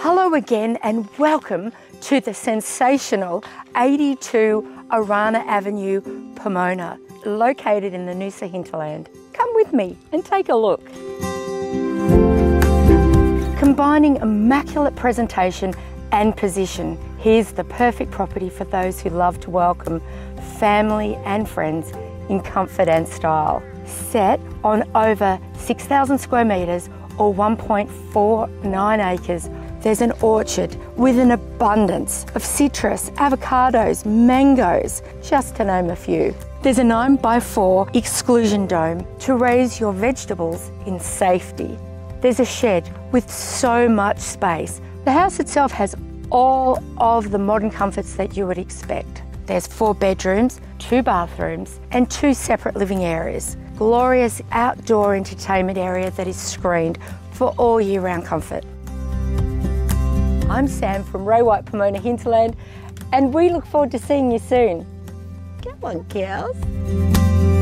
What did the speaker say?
Hello again and welcome to the sensational 82 Orana Avenue, Pomona, located in the Noosa hinterland. Come with me and take a look. Combining immaculate presentation and position, here's the perfect property for those who love to welcome family and friends in comfort and style. Set on over 6,000 square metres or 1.49 acres there's an orchard with an abundance of citrus, avocados, mangoes, just to name a few. There's a 9 by 4 exclusion dome to raise your vegetables in safety. There's a shed with so much space. The house itself has all of the modern comforts that you would expect. There's four bedrooms, two bathrooms, and two separate living areas. Glorious outdoor entertainment area that is screened for all year round comfort. I'm Sam from Ray White Pomona Hinterland and we look forward to seeing you soon. Come on, girls.